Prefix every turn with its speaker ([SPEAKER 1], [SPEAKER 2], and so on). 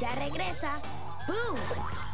[SPEAKER 1] Ya regresa. ¡Boom!